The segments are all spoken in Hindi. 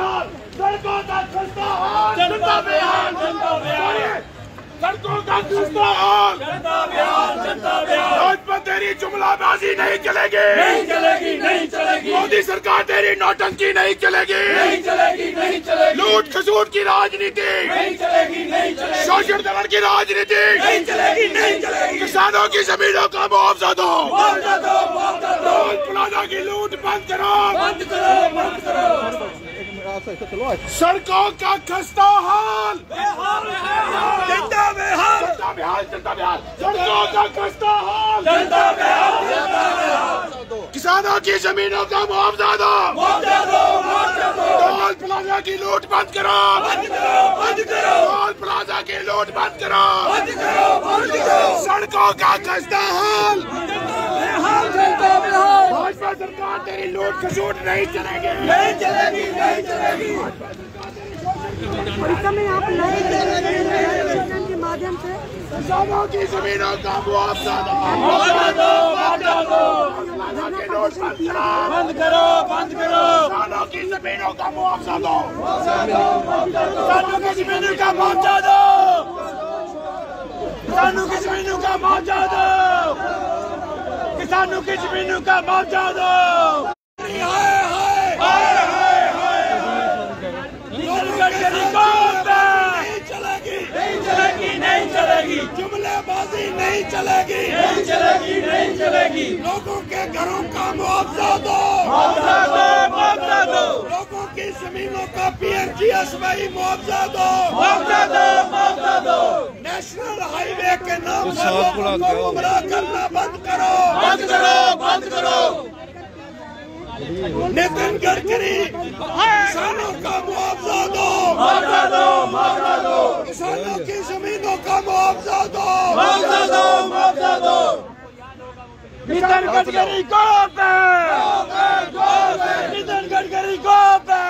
सड़कों का खस्ता हाल जनता बेहाल जनता बेहाल सड़कों का खस्ता हाल जनता तेरी जुमलाबाजी नहीं चलेगी। नहीं चलेगी नहीं चलेगी। मोदी सरकार तेरी नौटंकी नहीं चलेगी। नहीं चलेगी नहीं चलेगी। लूट खसूट की राजनीति। नहीं चलेगी नहीं चलेगी। शोषण दमन की राजनीति। नहीं चलेगी नहीं चलेगी। किसानों की जमीनों का मुआवजा दो। प्लाजा की लूट बंद करो। बंद करो बंद करो। सड़कों का खस्ता हाल। जनता बेहाल। जनता बेहाल जनता बेहाल। सड़कों का खस्ता हाल। किसानों की जमीनों का मुआवजा दो टोल प्लाजा की लूट बंद करो टोल प्लाजा की लूट बंद करो सड़कों का खस्ता हाल भाजपा सरकार तेरी लूट खसूट नहीं चलेगी नहीं चलेगी नहीं चलेगी परीक्षा में आप नए चैनल के माध्यम से किसानों की जमीनों का मुआवजा दो मुआवजा दो मुआवजा दो के नोट बंद करो बंद करो बंद करो किसानों की जमीनों का मुआवजा दो किसानों की जमीनों का मुआवजा दो किसानों की जमीनों का मुआवजा दो किसानों की जमीनों का मुआवजा दो हाय हाय हाय हाय गडकरी कौन नहीं चलेगी नहीं चलेगी नहीं चलेगी जुमलेबाजी नहीं चलेगी। नहीं चलेगी नहीं चलेगी। लोगों के घरों का मुआवजा दो। मुआवजा दो मुआवजा दो। लोगों की जमीनों का पीएमजीएसवाई मुआवजा दो। मुआवजा दो मुआवजा दो। नेशनल हाईवे के नाम पर लोगों को गुमराह करना बंद करो। बंद करो बंद करो। नितिन गडकरी किसानों का मुआवजा दो। मुआवजा दो मुआवजा दो। किसानों की जमीनों का मुआवजा दो मुआवजा दो मुआवजा दो नितिन गडकरी को पे नितिन गडकरी को पे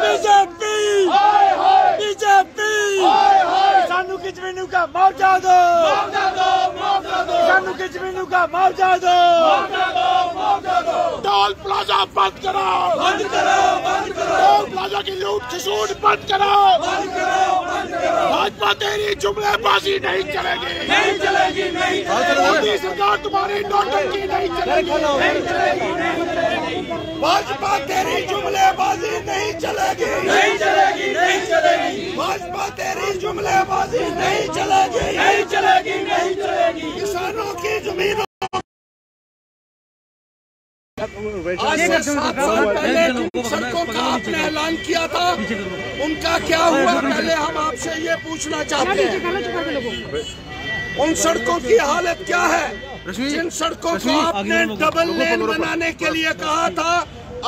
बीजेपी बीजेपी किसानों की जमीनों का मुआवजा दो किसानों की जमीनों का मुआवजा दो मुआवजा दो मुआवजा दो टोल प्लाजा बंद करो। बंद करो बंद करो। टोल प्लाजा की लूट खसूट बंद करो। बंद करो बंद करो। भाजपा तेरी जुमलेबाजी नहीं चलेगी। नहीं चलेगी नहीं चलेगी। मोदी सरकार तुम्हारी नौटंकी नहीं चलेगी। नहीं चलेगी नहीं चलेगी। भाजपा तेरी जुमलेबाजी नहीं चलेगी। नहीं चलेगी नहीं चलेगी। भाजपा तेरी जुमलेबाजी नहीं चलेगी। नहीं चलेगी नहीं चलेगी। किसानों की जमीनों आज से सात साल पहले जिन सड़कों का आपने ऐलान किया था। उनका क्या हुआ? पहले हम आपसे ये पूछना चाहते हैं। उन सड़कों की हालत क्या है? जिन सड़कों को आपने डबल लेन बनाने के लिए कहा था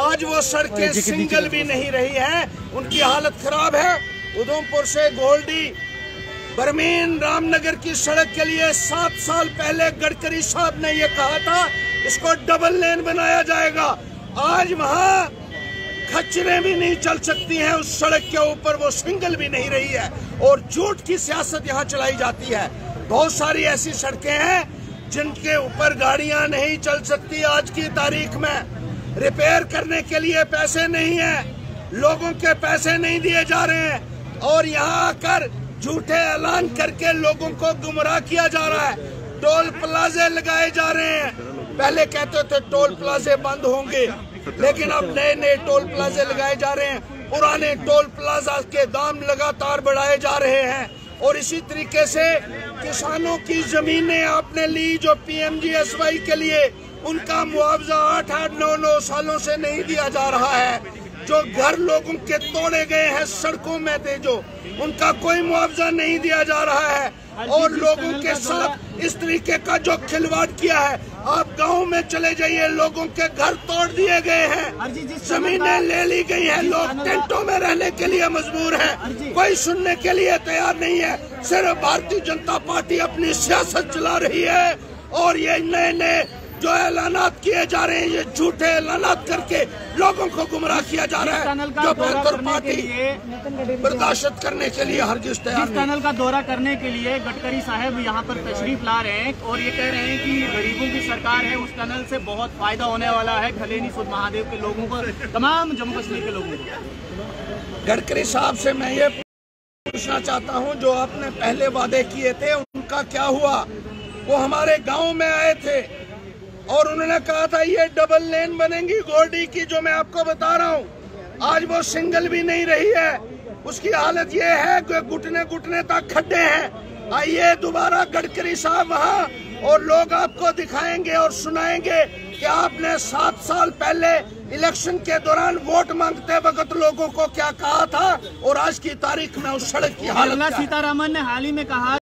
आज वो सड़कें सिंगल भी नहीं रही हैं। उनकी हालत खराब है। उधमपुर से गोल्डी बरमीन रामनगर की सड़क के लिए सात साल पहले गडकरी साहब ने ये कहा था इसको डबल लेन बनाया जाएगा। आज वहाँ खच्चरें भी नहीं चल सकती हैं, उस सड़क के ऊपर वो सिंगल भी नहीं रही है और झूठ की सियासत यहाँ चलाई जाती है। बहुत सारी ऐसी सड़कें हैं जिनके ऊपर गाड़ियाँ नहीं चल सकती आज की तारीख में। रिपेयर करने के लिए पैसे नहीं है, लोगों के पैसे नहीं दिए जा रहे हैं और यहाँ आकर झूठे ऐलान करके लोगों को गुमराह किया जा रहा है। टोल प्लाजे लगाए जा रहे हैं। पहले कहते थे टोल प्लाजे बंद होंगे, लेकिन अब नए नए टोल प्लाजे लगाए जा रहे हैं। पुराने टोल प्लाजा के दाम लगातार बढ़ाए जा रहे हैं। और इसी तरीके से किसानों की जमीनें आपने ली जो पीएमजीएसवाई के लिए, उनका मुआवजा आठ आठ, नौ नौ सालों से नहीं दिया जा रहा है। जो घर लोगों के तोड़े गए हैं, सड़कों में थे जो, उनका कोई मुआवजा नहीं दिया जा रहा है। और लोगों के साथ इस तरीके का जो खिलवाड़ किया है आप गाँव में चले जाइए लोगों के घर तोड़ दिए गए हैं। जमीनें ले ली गई हैं लोग टेंटों में रहने के लिए मजबूर हैं। कोई सुनने के लिए तैयार नहीं है। सिर्फ़ भारतीय जनता पार्टी अपनी सियासत चला रही है और ये नए नए जो ऐलानात किए जा रहे हैं ये झूठे ऐलानात करके लोगों को गुमराह किया जा रहा है। जो बेहतर पार्टी बर्दाश्त करने के लिए हर तैयार जिस नहीं। टनल का दौरा करने के लिए गडकरी साहब यहाँ पर तशरीफ़ ला रहे हैं और ये कह रहे हैं कि गरीबों की सरकार है उस टनल से बहुत फ़ायदा होने वाला है खलेनी सुध महादेव के लोगों को तमाम जम्मू कश्मीर के लोगों को। गडकरी साहब से मैं ये पूछना चाहता हूँ जो आपने पहले वादे किए थे उनका क्या हुआ? वो हमारे गाँव में आए थे। और उन्होंने कहा था ये डबल लेन बनेंगी गोल्डी की जो मैं आपको बता रहा हूँ। आज वो सिंगल भी नहीं रही है। उसकी हालत ये है कि घुटने घुटने तक खड्डे हैं। आइए दोबारा गडकरी साहब वहाँ और लोग आपको दिखाएँगे और सुनाएँगे कि आपने सात साल पहले इलेक्शन के दौरान वोट मांगते वक्त लोगों को क्या कहा था और आज की तारीख में उस सड़क की हालत। सीतारामन ने हाल ही में कहा